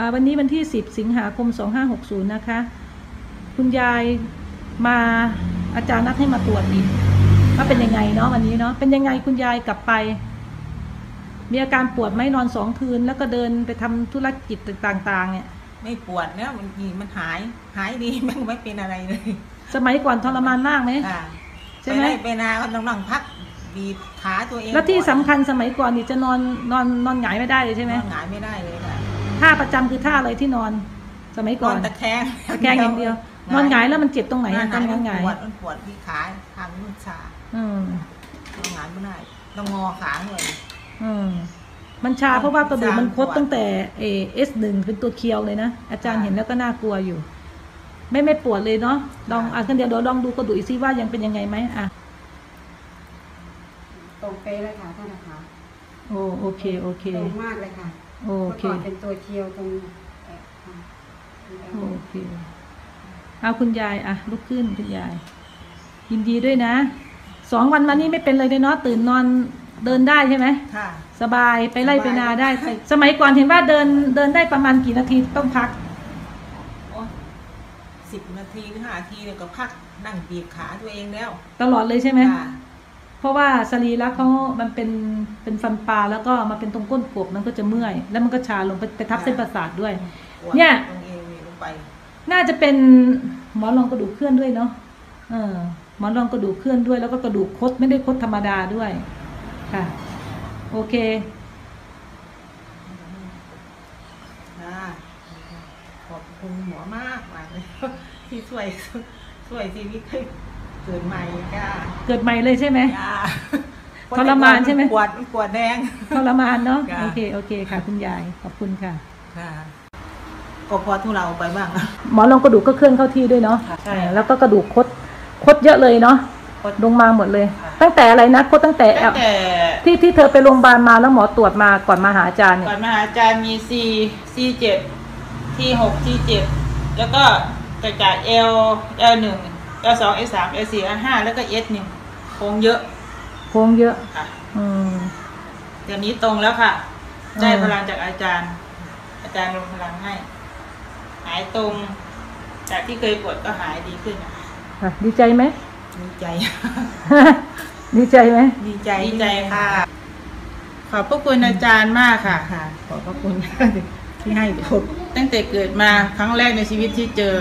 อ่าวันนี้วันที่ 10 สิงหาคม 2560 นะคะ คุณยายมาอาจารย์นัดให้มาตรวจอีกว่าเป็นยังไงเนาะวันนี้เนาะเป็นยังไงคุณยายกลับไป มีอาการปวดไหมนอนสองคืน แล้วก็เดินไปทำธุรกิจต่าง ๆ เนี่ย ไม่ปวดเนี่ยมันดีมันหายหายดีมันไม่เป็นอะไรเลย สมัยก่อนทรมานมากไหมค่ะใช่ไหมปด้ไปนาก็ต้องนั่งพักบีบขาตัวเองแล้วที่ก่อนสำคัญสมัยก่อนนี่จะนอนนอนนอนหงายไม่ได้เลยใช่ไหมนอนหงายไม่ได้เลยค่ะ ท่าประจำคือท่าอะไรที่นอน สมัยนก่ออนนตะแคงตะแคงอย่างเดียว นอนหงายแล้วมันเจ็บตรงไหนอะตอนนอนหงายปวดมันปวดที่ขาทางมันชาอืมนอนหงายไม่ได้ต้องงอขาหน่อยอืมมันชาเพราะว่ากระดูกมันคดชาตั้งแต่เอเอสหนึ่งเป็นตัวเคียวเลยนะ อาจารย์ค่ะเห็นแล้วก็น่ากลัวอยู่ ไม่ไม่ปวดเลยเนาะลองค่ะอะกันเดี๋ยวเดี๋ยวลองดูกระดูกอีกซิว่ายังเป็นยังไงไหมอะ ตรงเป๊ะเลยค่ะท่านนะคะโอ้โอเค โอเค ตรงมากเลยค่ะ โอเมื่อเคก่อนเป็นตัวเคียวตรงเอ่อค่ะตรงเอวโอเค เอาคุณยายอะลุกขึ้นคุณยาย ยินดีด้วยนะ สองวันมานี้ไม่เป็นเลยเลยเนาะตื่นนอนเดินได้ใช่ไหม ค่ะ สบายไปไล่สบาย ไปนาได้ใช่สมัยก่อนเห็นว่าเดินเดินได้ประมาณกี่นาทีต้องพัก สิบนาทีหรือห้านาทีเนี่ยก็พักนั่งบีบขาตัวเองแล้วตลอดเลยใช่ไหมค่ะ เพราะว่าสรีระเขามันเป็นเป็นฟันปลาแล้วก็มาเป็นตรงก้นกบมันก็จะเมื่อย แล้วมันก็ชาลงไปไปทับเส้นประสาทด้วยปวดเนี่ย ตรงเอวนี่ลงไป น่าจะเป็นหมอนรองกระดูกเคลื่อนด้วยเนาะเออหมอนรองกระดูกเคลื่อนด้วย แล้วก็กระดูกคดไม่ได้คดธรรมดาด้วยค่ะ โอเคค่ะขอบคุณหมอมากมากเลยที่ช่วยช่วยชีวิตให้ เกิดใหม่จ้าเกิดใหม่เลยใช่ไหม จ้าทรมานใช่ไหม ปวดปวดแดง ทรมานเนาะ จ้ะ โอเค โอเคค่ะ คุณยาย ขอบคุณค่ะ ค่ะก็พอทุเราไปบ้าง หมอนรองกระดูกก็เคลื่อนเข้าที่ด้วยเนาะค่ะใช่เออแล้วก็กระดูกคด คดเยอะเลยเนาะคดลงมาหมดเลย ค่ะ ตั้งแต่อะไรนะ คดตั้งแต่ตั้งแต่ที่ที่เธอไปโรงพยาบาลมาแล้วหมอตรวจมาก่อนมาหาอาจารย์เนี่ยก่อนมาหาอาจารย์มี C C เจ็ด T หก T เจ็ดแล้วก็จากจาก L L หนึ่ง L สอง L สาม L สี่ L ห้าแล้วก็ S หนึ่งโค้งเยอะโค้งเยอะ ค่ะ อืม เดี๋ยวนี้ตรงแล้วค่ะ ได้อืมพลังจากอาจารย์ อาจารย์ลงพลังให้ หายตรง จากที่เคยปวดก็หายดีขึ้นนะคะค่ะ ดีใจไหม ดีใจ ดีใจไหม ดีใจดีใจค่ะ ขอบพระคุณอาจารย์มากค่ะ ค่ะ ขอบพระคุณที่ให้ผลตั้งแต่เกิดมาครั้งแรกในชีวิตที่เจอ